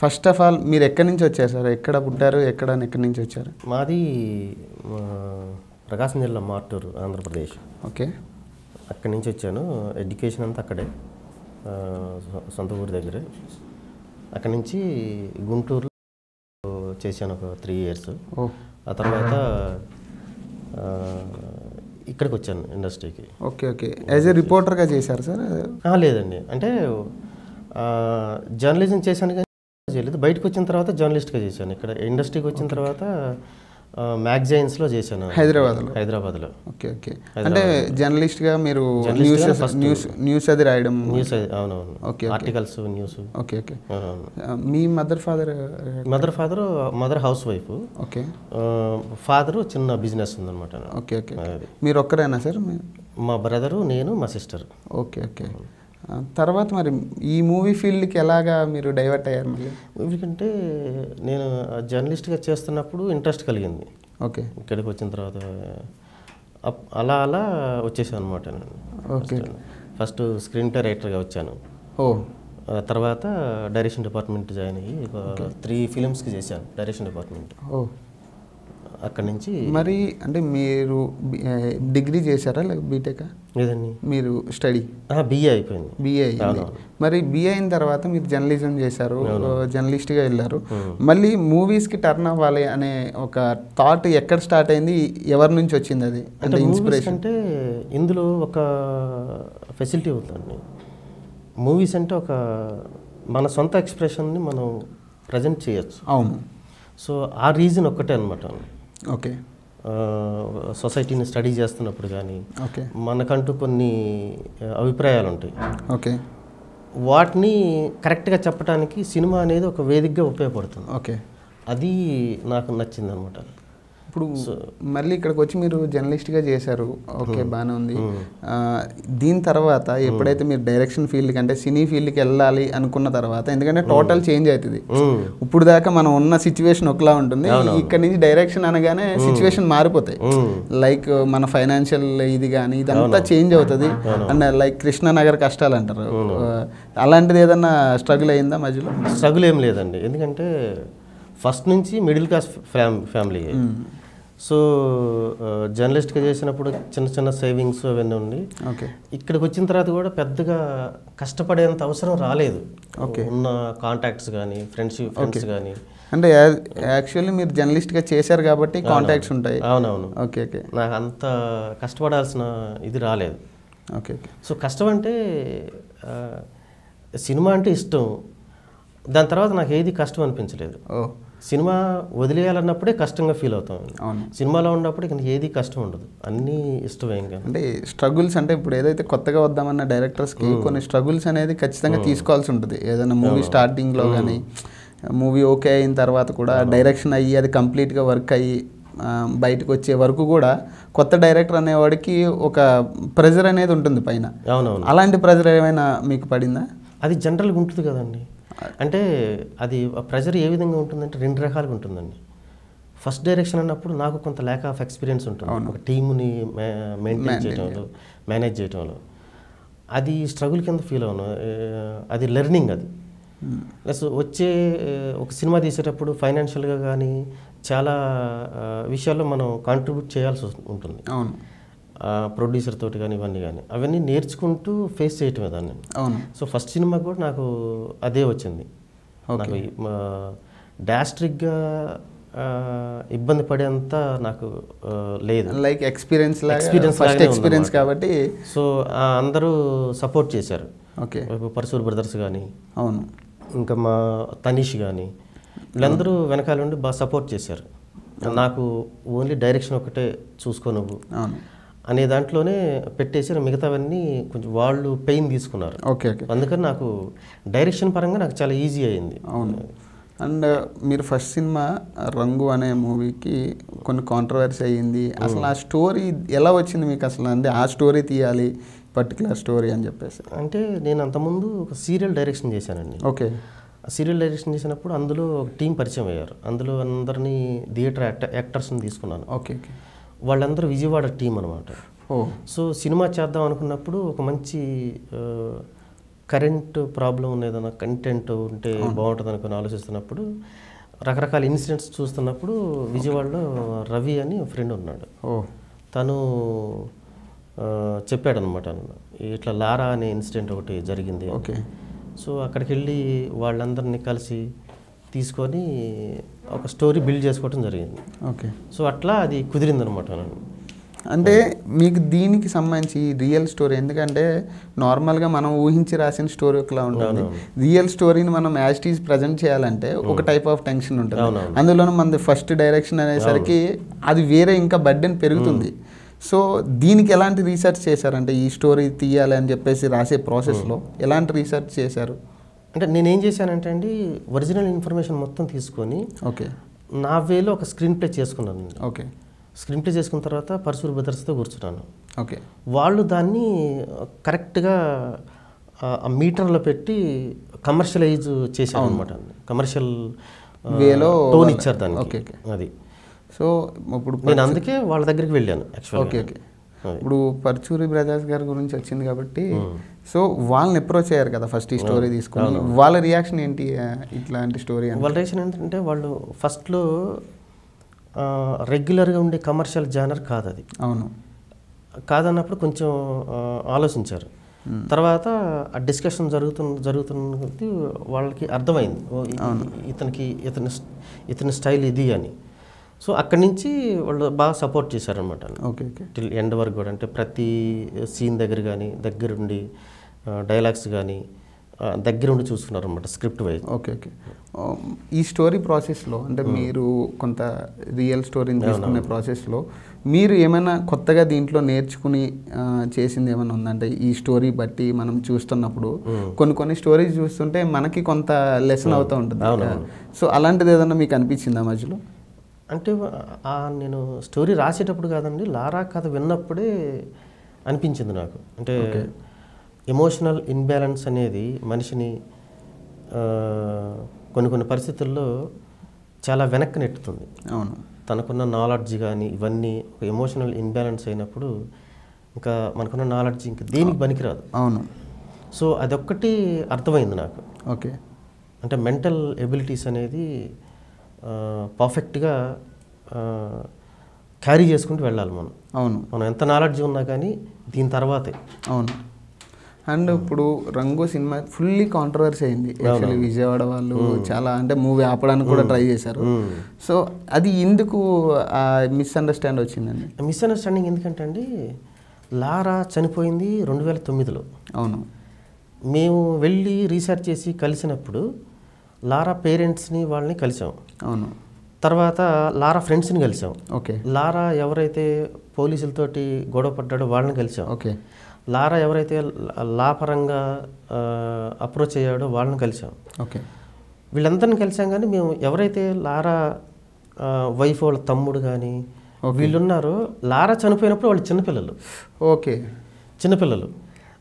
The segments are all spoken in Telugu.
ఫస్ట్ ఆఫ్ ఆల్ మీరు ఎక్కడి నుంచి వచ్చారు సార్? ఎక్కడ పుట్టారు? ఎక్కడ ఎక్కడి నుంచి వచ్చారు? మాది ప్రకాశం జిల్లా మార్టూరు ఆంధ్రప్రదేశ్. ఓకే. అక్కడి నుంచి వచ్చాను. ఎడ్యుకేషన్ అంతా అక్కడే సొంత ఊరి దగ్గరే. అక్కడి నుంచి గుంటూరులో చేశాను ఒక త్రీ ఇయర్స్. ఆ తర్వాత ఇక్కడికి వచ్చాను ఇండస్ట్రీకి. Okay okay. యాజ్ ఏ రిపోర్టర్గా చేశారు సార్? లేదండి. అంటే జర్నలిజం చేశాను కానీ చేయలేదు. బయటకు వచ్చిన తర్వాత జర్నలిస్ట్గా చేశాను. ఇక్కడ ఇండస్ట్రీకి వచ్చిన తర్వాత మ్యాగజైన్స్లో చేశాను. హైదరాబాద్లో? హైదరాబాద్లో. Okay okay. అంటే జర్నలిస్ట్గా మీరు న్యూస్ న్యూస్ న్యూస్. అది రాయడం. న్యూస్ అవునవును. Okay, articles news. Okay okay. మీ mother father? Mother father mother house wife. Okay. Father చిన్న బిజినెస్ ఉందన్నమాట. Okay okay. మీరు ఒక్కరేనా సార్? మీ- బ్రదరు నేను మా సిస్టర్. Okay okay. తర్వాత మరి ఈ మూవీ ఫీల్డ్కి ఎలాగా మీరు డైవర్ట్ అయ్యారు మళ్ళీ? ఎందుకంటే నేను జర్నలిస్ట్గా చేస్తున్నప్పుడు ఇంట్రెస్ట్ కలిగింది. ఓకే. ఇక్కడికి వచ్చిన తర్వాత అలా అలా వచ్చేసాను అనమాట నేను. ఓకే. ఫస్ట్ స్క్రీన్ ప్లే రైటర్గా వచ్చాను. ఓ. ఆ తర్వాత డైరెక్షన్ డిపార్ట్మెంట్ జాయిన్ అయ్యి ఒక త్రీ ఫిలిమ్స్కి చేశాను డైరెక్షన్ డిపార్ట్మెంట్. ఓ. అక్కడి నుంచి మరి అంటే మీరు డిగ్రీ చేశారా లేక బీటెక్ లేదండి మీరు స్టడీ? బిఏ అయిపోయింది. బిఏ అయింది. మరి బిఏ అయిన తర్వాత మీరు జర్నలిజం చేశారు జర్నలిస్ట్గా వెళ్ళారు. మళ్ళీ మూవీస్కి టర్న్ అవ్వాలి అనే ఒక థాట్ ఎక్కడ స్టార్ట్ అయింది? ఎవరి నుంచి వచ్చింది అది? అంటే ఇన్స్పిరేషన్. అంటే ఇందులో ఒక ఫెసిలిటీ ఉందండి మూవీస్ అంటే ఒక మన సొంత ఎక్స్ప్రెషన్ని మనం ప్రజెంట్ చేయొచ్చు. అవును. సో ఆ రీజన్ ఒక్కటే అనమాట ఓకే. సొసైటీని స్టడీ చేస్తున్నప్పుడు కానీ ఓకే. మనకంటూ కొన్ని అభిప్రాయాలు ఉంటాయి ఓకే. వాటిని కరెక్ట్గా చెప్పడానికి సినిమా అనేది ఒక వేదికగా ఉపయోగపడుతుంది. ఓకే. అది నాకు నచ్చింది అనమాట ఇప్పుడు మళ్ళీ ఇక్కడికి వచ్చి మీరు జర్నలిస్ట్గా చేశారు. ఓకే బాగానే ఉంది. ఆ, దీని తర్వాత ఎప్పుడైతే మీరు డైరెక్షన్ ఫీల్డ్కి అంటే సినీ ఫీల్డ్కి వెళ్ళాలి అనుకున్న తర్వాత ఎందుకంటే టోటల్ చేంజ్ అవుతుంది. ఇప్పుడు దాకా మనం ఉన్న సిచ్యువేషన్ ఒకలా ఉంటుంది. ఇక్కడ నుంచి డైరెక్షన్ అనగానే సిచ్యువేషన్ మారిపోతాయి. లైక్ మన ఫైనాన్షియల్ ఇది కానీ ఇదంతా చేంజ్ అవుతుంది. అండ్ లైక్ కృష్ణానగర్ కష్టాలు అంటారు. అలాంటిది ఏదన్నా స్ట్రగుల్ అయిందా మధ్యలో? స్ట్రగుల్ ఏం లేదండి. ఎందుకంటే ఫస్ట్ నుంచి middle class fam family so జర్నలిస్ట్గా చేసినప్పుడు చిన్న చిన్న సేవింగ్స్ అవన్నీ ఉండి ఓకే. ఇక్కడికి వచ్చిన తర్వాత కూడా పెద్దగా కష్టపడేంత అవసరం రాలేదు. ఉన్న కాంటాక్ట్స్ కానీ ఫ్రెండ్షిప్ ఫ్రెండ్స్ కానీ అంటే యాక్చువల్లీ మీరు జర్నలిస్ట్గా చేశారు కాబట్టి కాంటాక్ట్స్ ఉంటాయి. అవునవును. Okay okay. నాకు అంత కష్టపడాల్సిన ఇది రాలేదు. Okay okay. సో కష్టం అంటే సినిమా అంటే ఇష్టం. దాని తర్వాత నాకు ఏది కష్టం అనిపించలేదు. ఓ. సినిమా వదిలేయాలన్నప్పుడే కష్టంగా ఫీల్ అవుతాం అవును. సినిమాలో ఉన్నప్పుడు ఇక ఏది కష్టం ఉండదు. అన్నీ ఇష్టమే ఇంకా అంటే స్ట్రగుల్స్ అంటే ఇప్పుడు ఏదైతే కొత్తగా వద్దామన్న డైరెక్టర్స్కి కొన్ని స్ట్రగుల్స్ అనేది ఖచ్చితంగా తీసుకోవాల్సి ఉంటుంది. ఏదైనా మూవీ స్టార్టింగ్లో కానీ మూవీ ఓకే అయిన తర్వాత కూడా డైరెక్షన్ అయ్యి అది కంప్లీట్గా వర్క్ అయ్యి బయటకు వచ్చే వరకు కూడా కొత్త డైరెక్టర్ అనేవాడికి ఒక ప్రెజర్ అనేది ఉంటుంది పైన. అవునవును. అలాంటి ప్రెజర్ ఏమైనా మీకు పడిందా? అది జనరల్గా ఉంటుంది కదండి. అంటే అది ప్రెజర్ ఏ విధంగా ఉంటుందంటే రెండు రకాలుగా ఉంటుందండి. ఫస్ట్ డైరెక్షన్ అన్నప్పుడు నాకు కొంత ల్యాక్ ఆఫ్ ఎక్స్పీరియన్స్ ఉంటుంది. ఒక టీముని మెయింటైన్ చేయడంలో మేనేజ్ చేయడంలో అది స్ట్రగుల్ కింద ఫీల్ అవును అది లెర్నింగ్ అది. ప్లస్ వచ్చే ఏ, ఒక సినిమా తీసేటప్పుడు ఫైనాన్షియల్గా కానీ చాలా విషయాల్లో మనం కాంట్రిబ్యూట్ చేయాల్సి ఉంటుంది అవును. ప్రొడ్యూసర్ తోటి కానీ ఇవన్నీ కానీ అవన్నీ నేర్చుకుంటూ ఫేస్ చేయటమే దాన్ని. అవును. సో ఫస్ట్ సినిమా కూడా నాకు అదే వచ్చింది. నాకు డాస్ట్రిక్గా ఇబ్బంది పడేంత నాకు లేదు. Like experience Experience first experience కాబట్టి సో అందరూ సపోర్ట్ చేశారు. ఓకే. పరశూర్ బ్రదర్స్ కానీ అవును. ఇంకా మా తనీష్ కానీ వీళ్ళందరూ వెనకాల ఉండి బాగా సపోర్ట్ చేశారు. నాకు ఓన్లీ డైరెక్షన్ ఒకటే చూసుకో నువ్వు. అవును. అనే దాంట్లోనే పెట్టేసి మిగతావన్నీ కొంచెం వాళ్ళు పెయిన్ తీసుకున్నారు. Okay okay. అందుకని నాకు డైరెక్షన్ పరంగా నాకు చాలా ఈజీ అయింది. అవును. అండ్ మీరు ఫస్ట్ సినిమా రంగు అనే మూవీకి కొన్ని కాంట్రవర్సీ అయ్యింది. అసలు ఆ స్టోరీ ఎలా వచ్చింది మీకు అసలు? అంటే ఆ స్టోరీ తీయాలి పర్టికులర్ స్టోరీ అని చెప్పేసి. అంటే నేను అంతకుముందు ఒక సీరియల్ డైరెక్షన్ చేశానండి. ఓకే. ఆ సీరియల్ డైరెక్షన్ చేసినప్పుడు అందులో ఒక టీం పరిచయం అయ్యారు. అందులో అందరినీ థియేటర్ యాక్ట యాక్టర్స్ని తీసుకున్నాను. Okay okay. వాళ్ళందరూ విజయవాడ టీం అనమాట సో సినిమా చేద్దాం అనుకున్నప్పుడు ఒక మంచి కరెంట్ ప్రాబ్లం ఉన్న ఏదైనా కంటెంట్ ఉంటే బాగుంటుంది అనుకుని ఆలోచిస్తున్నప్పుడు రకరకాల ఇన్సిడెంట్స్ చూస్తున్నప్పుడు విజయవాడలో రవి అని ఫ్రెండ్ ఉన్నాడు. తను చెప్పాడనమాట ఇట్లా లారా అనే ఇన్సిడెంట్ ఒకటి జరిగింది. ఓకే. సో అక్కడికి వెళ్ళి వాళ్ళందరినీ కలిసి తీసుకొని ఒక స్టోరీ బిల్డ్ చేసుకోవడం జరిగింది. ఓకే. సో అట్లా అది కుదిరిందనమాట అంటే మీకు దీనికి సంబంధించి రియల్ స్టోరీ ఎందుకంటే నార్మల్గా మనం ఊహించి రాసిన స్టోరీ ఒకలా ఉంటుంది. రియల్ స్టోరీని మనం యాస్టీస్ ప్రజెంట్ చేయాలంటే ఒక టైప్ ఆఫ్ టెన్షన్ ఉంటుంది. అందులోనూ మనది ఫస్ట్ డైరెక్షన్ అనేసరికి అది వేరే ఇంకా బర్డెన్ పెరుగుతుంది. సో దీనికి ఎలాంటి రీసెర్చ్ చేశారంటే ఈ స్టోరీ తీయాలి అని చెప్పేసి రాసే ప్రాసెస్లో ఎలాంటి రీసెర్చ్ చేశారు? అంటే నేనేం చేశానంటే అండి ఒరిజినల్ ఇన్ఫర్మేషన్ మొత్తం తీసుకొని ఓకే. నా వేలో ఒక స్క్రీన్ ప్లే చేసుకున్నాను ఓకే. స్క్రీన్ ప్లే చేసుకున్న తర్వాత పరశురు బ్రదర్స్తో కూర్చున్నాను. ఓకే. వాళ్ళు దాన్ని కరెక్ట్గా ఆ మీటర్లో పెట్టి కమర్షియలైజ్ చేశారు అనమాట కమర్షియల్ వేలో టోన్ ఇచ్చారు దానికి. Okay, okay. అది. సో ఇప్పుడు నేను అందుకే వాళ్ళ దగ్గరికి వెళ్ళాను యాక్చువల్గా. Okay okay. ఇప్పుడు పర్చూరి బ్రదర్స్ గారి గురించి వచ్చింది కాబట్టి సో వాళ్ళని అప్రోచ్ అయ్యారు కదా ఫస్ట్ ఈ స్టోరీ తీసుకొని. వాళ్ళ రియాక్షన్ ఏంటి ఇట్లాంటి స్టోరీ వాళ్ళ రీజన్ ఏంటంటే వాళ్ళు ఫస్ట్లో రెగ్యులర్గా ఉండే కమర్షియల్ జానర్ కాదు అది. అవును. కాదన్నప్పుడు కొంచెం ఆలోచించారు. తర్వాత ఆ డిస్కషన్ జరుగుతున్న జరుగుతున్నది వాళ్ళకి అర్థమైంది. ఇతనికి ఇతని ఇతని స్టైల్ ఇది అని. సో అక్కడి నుంచి వాళ్ళు బాగా సపోర్ట్ చేశారనమాట ఓకే ఓకే. టిల్ ఎండ్ వరకు కూడా అంటే ప్రతి సీన్ దగ్గర కానీ దగ్గరుండి డైలాగ్స్ కానీ దగ్గరుండి చూసుకున్నారు అనమాట స్క్రిప్ట్ వైజ్ ఓకే. ఓకే ఈ స్టోరీ ప్రాసెస్లో అంటే మీరు కొంత రియల్ స్టోరీని తీసుకునే ప్రాసెస్లో మీరు ఏమైనా కొత్తగా దీంట్లో నేర్చుకుని చేసింది ఏమైనా ఉందంటే ఈ స్టోరీ బట్టి మనం చూస్తున్నప్పుడు కొన్ని కొన్ని స్టోరీస్ చూస్తుంటే మనకి కొంత లెసన్ అవుతూ ఉంటుంది సో అలాంటిది ఏదన్నా మీకు అనిపించిందా మధ్యలో? అంటే ఆ నేను స్టోరీ రాసేటప్పుడు కాదండి లారా కథ విన్నప్పుడే అనిపించింది నాకు. అంటే ఎమోషనల్ ఇన్బ్యాలెన్స్ అనేది మనిషిని కొన్ని కొన్ని పరిస్థితుల్లో చాలా వెనక్కి నెట్టుతుంది. అవును. తనకున్న నాలెడ్జ్ కానీ ఇవన్నీ ఒక ఎమోషనల్ ఇన్బ్యాలెన్స్ అయినప్పుడు ఇంకా మనకున్న నాలెడ్జ్ ఇంకా దేనికి పనికిరాదు. అవును. సో అదొక్కటి అర్థమైంది నాకు. ఓకే. అంటే మెంటల్ ఎబిలిటీస్ అనేది పర్ఫెక్ట్గా క్యారీ చేసుకుంటూ వెళ్ళాలి మనం. అవును. మనం ఎంత నాలెడ్జ్ ఉన్నా కానీ దీని తర్వాతే. అవును. అండ్ ఇప్పుడు రంగు సినిమా ఫుల్లీ కాంట్రవర్సీ అయింది. యాక్చువల్లీ విజయవాడ వాళ్ళు చాలా అంటే మూవీ ఆపడానికి కూడా ట్రై చేశారు. సో అది ఎందుకు మిస్అండర్స్టాండ్ వచ్చిందండి? మిస్అండర్స్టాండింగ్ ఎందుకంటే అండి లారా చనిపోయింది రెండు వేల తొమ్మిదిలో. అవును. మేము వెళ్ళి రీసెర్చ్ చేసి కలిసినప్పుడు లారా పేరెంట్స్ని వాళ్ళని కలిసాం. అవును. తర్వాత లారా ఫ్రెండ్స్ని కలిసాం. ఓకే. లారా ఎవరైతే పోలీసులతోటి గొడవ పడ్డాడో వాళ్ళని కలిసాం. ఓకే. లారా ఎవరైతే లా- లా పరంగా అప్రోచ్ అయ్యాడో వాళ్ళని కలిసాం. ఓకే. వీళ్ళందరిని కలిసాం కానీ మేము ఎవరైతే లారా వైఫ్ వాళ్ళ తమ్ముడు కానీ వీళ్ళున్నారో లారా చనిపోయినప్పుడు వాళ్ళు చిన్నపిల్లలు. ఓకే. చిన్నపిల్లలు.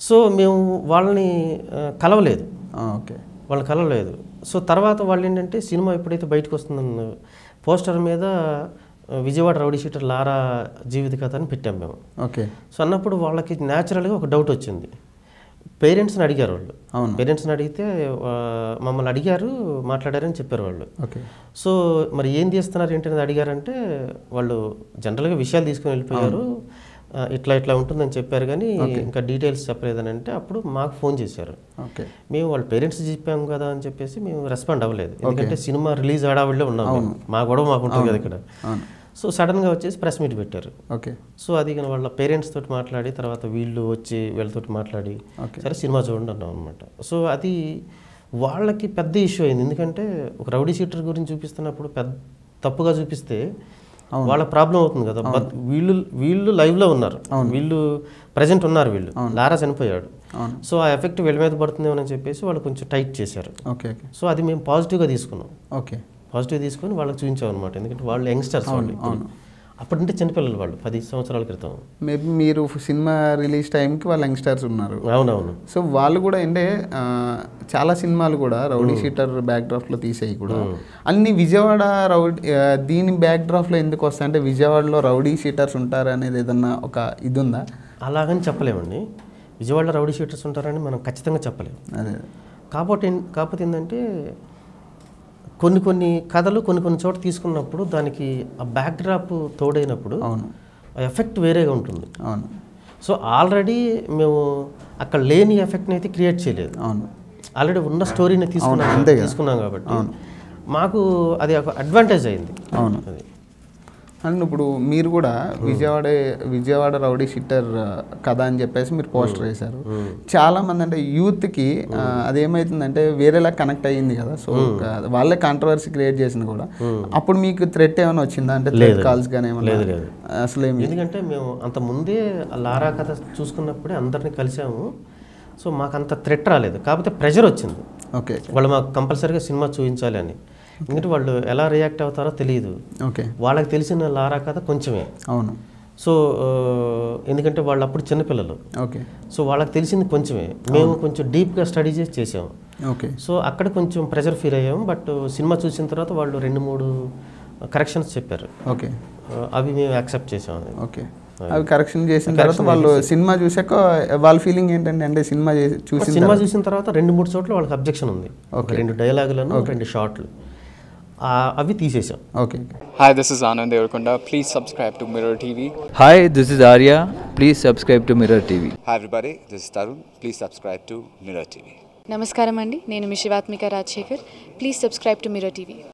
సో మేము వాళ్ళని కలవలేదు. ఓకే. వాళ్ళని కలవలేదు. సో తర్వాత వాళ్ళు ఏంటంటే సినిమా ఎప్పుడైతే బయటకు వస్తుందన్న పోస్టర్ మీద విజయవాడ రౌడీ షీటర్ లారా జీవిత కథ అని పెట్టాం మేము. ఓకే. సో అన్నప్పుడు వాళ్ళకి న్యాచురల్గా ఒక డౌట్ వచ్చింది. పేరెంట్స్ని అడిగారు వాళ్ళు. అవును. పేరెంట్స్ని అడిగితే మమ్మల్ని అడిగారు మాట్లాడారని చెప్పారు వాళ్ళు. ఓకే. సో మరి ఏం తీస్తున్నారు ఏంటనేది అడిగారంటే వాళ్ళు జనరల్గా విషయాలు తీసుకుని వెళ్ళిపోయారు. ఇట్లా ఇట్లా ఉంటుందని చెప్పారు కానీ ఇంకా డీటెయిల్స్ చెప్పలేదని అంటే అప్పుడు మాకు ఫోన్ చేశారు. మేము వాళ్ళ పేరెంట్స్ చెప్పాము కదా అని చెప్పేసి మేము రెస్పాండ్ అవ్వలేదు. ఎందుకంటే సినిమా రిలీజ్ ఆడావిళ్ళే ఉన్నాం. మా గొడవ మాకు ఉంటుంది కదా ఇక్కడ. సో సడన్గా వచ్చేసి ప్రెస్ మీట్ పెట్టారు. ఓకే. సో అది ఇక వాళ్ళ పేరెంట్స్ తోటి మాట్లాడి తర్వాత వీళ్ళు వచ్చి వీళ్ళతోటి మాట్లాడి. సరే సినిమా చూడండి అన్నాం అనమాట సో అది వాళ్ళకి పెద్ద ఇష్యూ అయింది. ఎందుకంటే ఒక రౌడీ షీటర్ గురించి చూపిస్తున్నప్పుడు పెద్ద తప్పుగా చూపిస్తే వాళ్ళ ప్రాబ్లం అవుతుంది కదా. బట్ వీళ్ళు వీళ్ళు లైవ్లో ఉన్నారు. వీళ్ళు ప్రజెంట్ ఉన్నారు వీళ్ళు. లారా చనిపోయాడు. సో ఆ ఎఫెక్ట్ వీళ్ళ మీద పడుతుందేమో అని చెప్పేసి వాళ్ళు కొంచెం టైట్ చేశారు. ఓకే సో అది మేము పాజిటివ్గా తీసుకున్నాం. ఓకే. పాజిటివ్ తీసుకొని వాళ్ళకి చూపించాం అనమాట ఎందుకంటే వాళ్ళు యంగ్స్టర్స్ వాళ్ళు. అప్పుడంటే చిన్నపిల్లలు వాళ్ళు పది సంవత్సరాల క్రితం. మేబీ మీరు సినిమా రిలీజ్ టైంకి వాళ్ళు యంగ్స్టర్స్ ఉన్నారు. అవునవును. సో వాళ్ళు కూడా అంటే చాలా సినిమాలు కూడా రౌడీ షీటర్ బ్యాక్ డ్రాఫ్ట్లో తీసేయి కూడా. అన్ని విజయవాడ రౌడీ దీని బ్యాక్ డ్రాఫ్లో ఎందుకు వస్తాయి? అంటే విజయవాడలో రౌడీ షీటర్స్ ఉంటారు అనేది ఏదన్నా ఒక ఇది ఉందా అలాగని చెప్పలేమండి. విజయవాడలో రౌడీ షీటర్స్ ఉంటారని మనం ఖచ్చితంగా చెప్పలేము అదే. కాబట్టి ఏం- కాకపోతే ఏంటంటే కొన్ని కొన్ని కథలు కొన్ని కొన్ని చోట తీసుకున్నప్పుడు దానికి ఆ బ్యాక్డ్రాప్ తోడైనప్పుడు అవును. ఆ ఎఫెక్ట్ వేరేగా ఉంటుంది. అవును. సో ఆల్రెడీ మేము అక్కడ లేని ఎఫెక్ట్ని అయితే క్రియేట్ చేయలేదు. అవును. ఆల్రెడీ ఉన్న స్టోరీని తీసుకున్నాం. తీసుకున్నాం కాబట్టి మాకు అది ఒక అడ్వాంటేజ్ అయింది. అవును. అది. అండ్ ఇప్పుడు మీరు కూడా విజయవాడ విజయవాడ రౌడీ షిట్టర్ కథ అని చెప్పేసి మీరు పోస్టర్ వేశారు. చాలా మంది అంటే యూత్కి ఆ, అదేమైతుందంటే వేరేలా కనెక్ట్ అయ్యింది కదా. సో వాళ్ళే కాంట్రవర్సీ క్రియేట్ చేసింది కూడా. అప్పుడు మీకు థ్రెట్ ఏమైనా వచ్చిందా? అంటే థ్రెట్ కాల్స్ కానీ లేదు. అసలు ఏమి? ఎందుకంటే మేము అంత ముందే లారా కథ చూసుకున్నప్పుడే అందరినీ కలిసాము. సో మాకు అంత థ్రెట్ రాలేదు. కాకపోతే ప్రెషర్ వచ్చింది. ఓకే వాళ్ళు మాకు కంపల్సరీగా సినిమా చూపించాలి అని. ఎందుకంటే వాళ్ళు ఎలా రియాక్ట్ అవుతారో తెలియదు. ఓకే. వాళ్ళకి తెలిసిన లారా కథ కొంచెమే. అవును. సో ఎందుకంటే వాళ్ళు అప్పుడు చిన్నపిల్లలు ఓకే. సో వాళ్ళకి తెలిసింది కొంచెమే. మేము కొంచెం డీప్గా స్టడీ చేసి చేసాము ఓకే. సో అక్కడ కొంచెం ప్రెషర్ ఫీల్ అయ్యాము బట్ సినిమా చూసిన తర్వాత వాళ్ళు రెండు మూడు కరెక్షన్స్ చెప్పారు. ఓకే. అవి మేము యాక్సెప్ట్ చేసాము ఓకే. అవి కరెక్షన్ చేసిన తర్వాత వాళ్ళు సినిమా చూసాక వాళ్ళ ఫీలింగ్ ఏంటంటే అంటే సినిమా చేసి సినిమా చూసిన తర్వాత రెండు మూడు చోట్ల వాళ్ళకి అబ్జెక్షన్ ఉంది. ఒక రెండు డైలాగులను రెండు షార్ట్లు అవి తీసేసాం okay hi this is Anand Devarakonda please subscribe to Mirror TV hi this is Arya please subscribe to Mirror TV hi everybody this is Tarun please subscribe to Mirror TV నమస్కారం అండి. నేను మిషివాత్మిక Rajasekhar. Please subscribe to Mirror TV